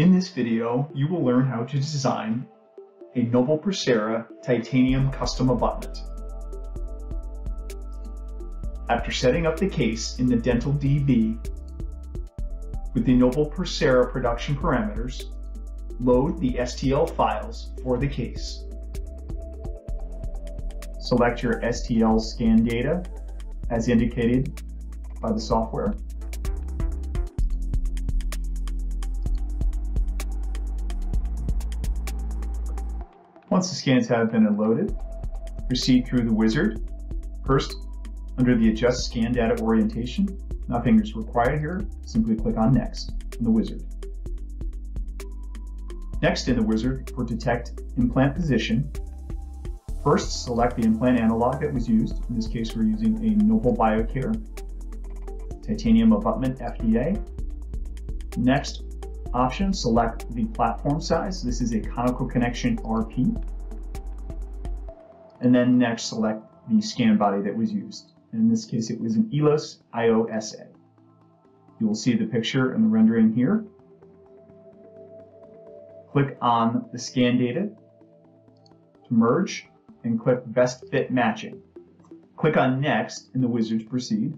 In this video, you will learn how to design a Nobel Procera titanium custom abutment. After setting up the case in the Dental DB with the Nobel Procera production parameters, load the STL files for the case. Select your STL scan data as indicated by the software. Once the scans have been loaded, proceed through the wizard. First, under the Adjust Scan Data Orientation, nothing is required here. Simply click on Next in the wizard. Next in the wizard, for Detect Implant Position, first select the implant analog that was used. In this case, we're using a Nobel Biocare Titanium Abutment FDA. Next, option, select the platform size. This is a conical connection RP. And then next, select the scan body that was used. In this case, it was an ELOS IOSA. You will see the picture and the rendering here. Click on the scan data to merge and click Best Fit Matching. Click on Next in the wizard to proceed.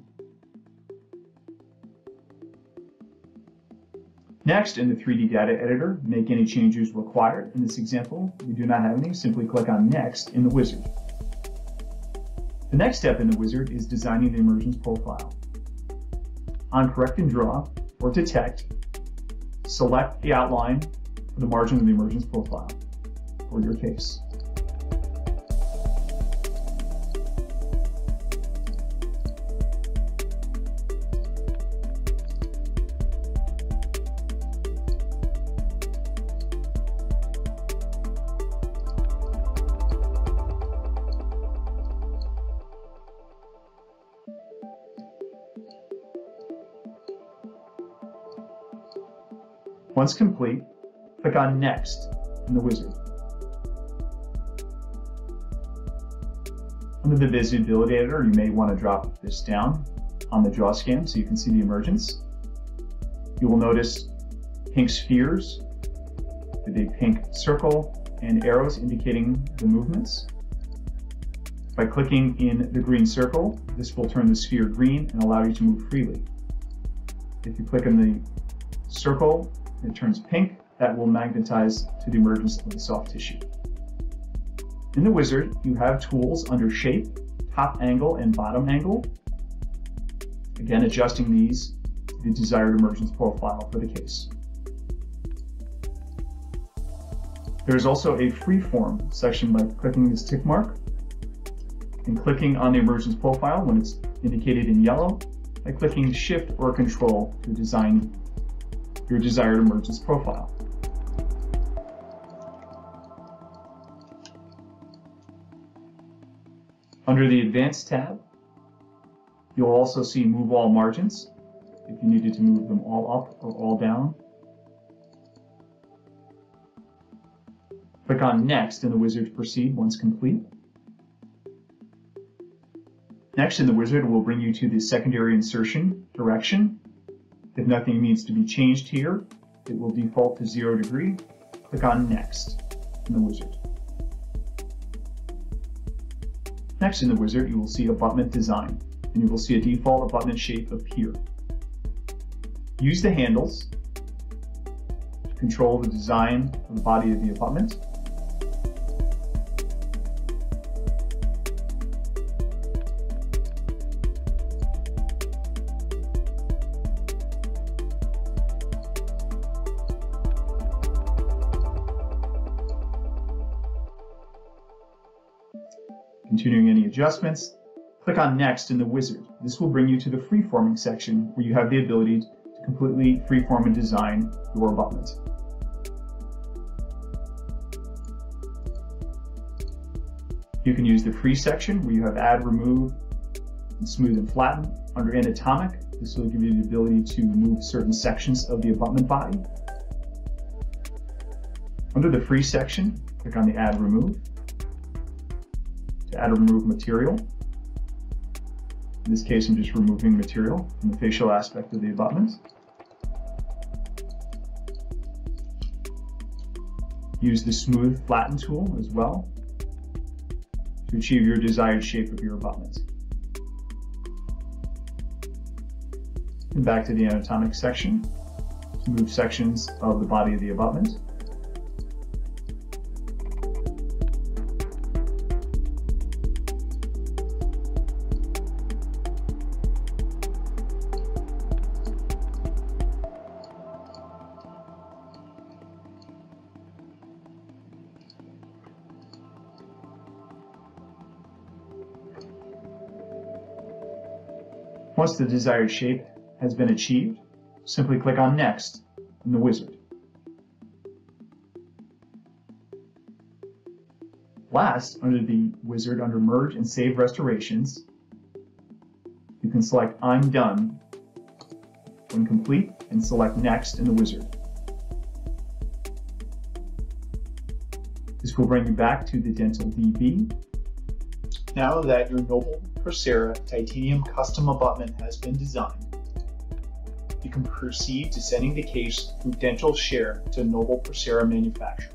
Next, in the 3D data editor, make any changes required. In this example, we do not have any. Simply click on Next in the wizard. The next step in the wizard is designing the emergence profile. On Correct and Draw, or Detect, select the outline for the margin of the emergence profile for your case. Once complete, click on Next in the wizard. Under the visibility editor, you may want to drop this down on the draw scan so you can see the emergence. You will notice pink spheres with a pink circle and arrows indicating the movements. By clicking in the green circle, this will turn the sphere green and allow you to move freely. If you click on the circle it turns pink, that will magnetize to the emergence of the soft tissue. In the wizard, you have tools under shape, top angle, and bottom angle. Again, adjusting these to the desired emergence profile for the case. There is also a freeform section by clicking this tick mark and clicking on the emergence profile when it's indicated in yellow by clicking Shift or Control to design your desired emergence profile. Under the Advanced tab, you'll also see Move All Margins, if you needed to move them all up or all down. Click on Next in the wizard to proceed once complete. Next in the wizard will bring you to the secondary insertion direction if nothing needs to be changed here, it will default to zero degree. Click on Next in the wizard. Next in the wizard, you will see abutment design, and you will see a default abutment shape appear. Use the handles to control the design of the body of the abutment. Continuing any adjustments, click on Next in the wizard. This will bring you to the freeforming section where you have the ability to completely freeform and design your abutment. You can use the free section where you have add, remove, and smooth and flatten. Under anatomic, this will give you the ability to move certain sections of the abutment body. Under the free section, click on the add, remove add or remove material. In this case, I'm just removing material from the facial aspect of the abutment. Use the Smooth Flatten tool as well to achieve your desired shape of your abutment. And back to the anatomic section to move sections of the body of the abutment. Once the desired shape has been achieved, simply click on Next in the wizard. Last, under the wizard under Merge and Save Restorations, you can select I'm Done when complete and select Next in the wizard. This will bring you back to the Dental DB. Now that your Nobel Procera titanium custom abutment has been designed, you can proceed to sending the case through Dental Share to Nobel Procera manufacturer.